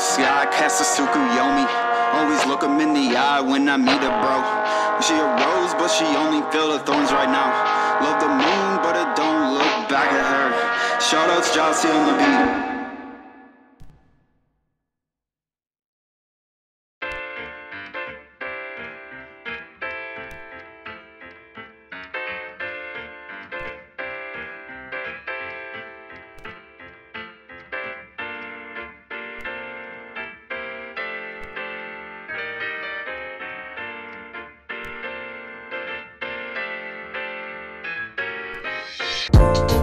sky, cast a Tsukuyomi. Always look him in the eye when I meet a bro. She a rose, but she only feel the thorns right now. Love the moon, but it don't look back at her. Shoutouts, Josh on the beat. You